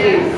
did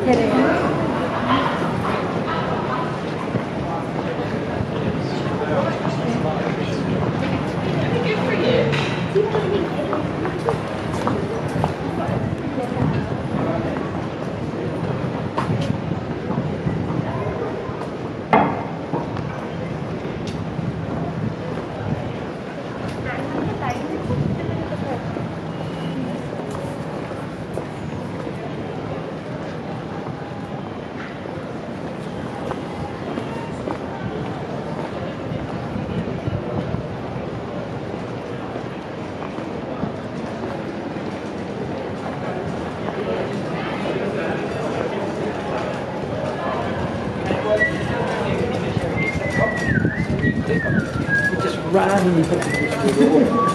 Jerez. Tereyağı. just randomly put it through the water.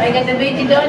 Ay, katabi ti doon,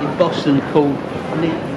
In Boston called Nick